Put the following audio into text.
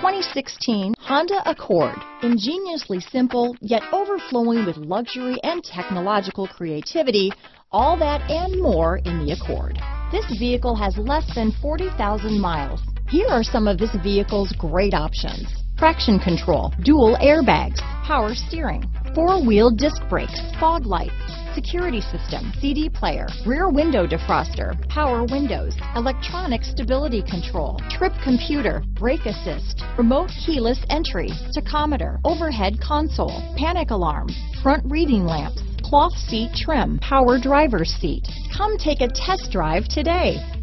2016 Honda Accord. Ingeniously simple, yet overflowing with luxury and technological creativity, all that and more in the Accord. This vehicle has less than 40,000 miles. Here are some of this vehicle's great options. Traction control, dual airbags, power steering, four-wheel disc brakes, fog lights, security system, CD player, rear window defroster, power windows, electronic stability control, trip computer, brake assist, remote keyless entry, tachometer, overhead console, panic alarm, front reading lamps, cloth seat trim, power driver's seat. Come take a test drive today.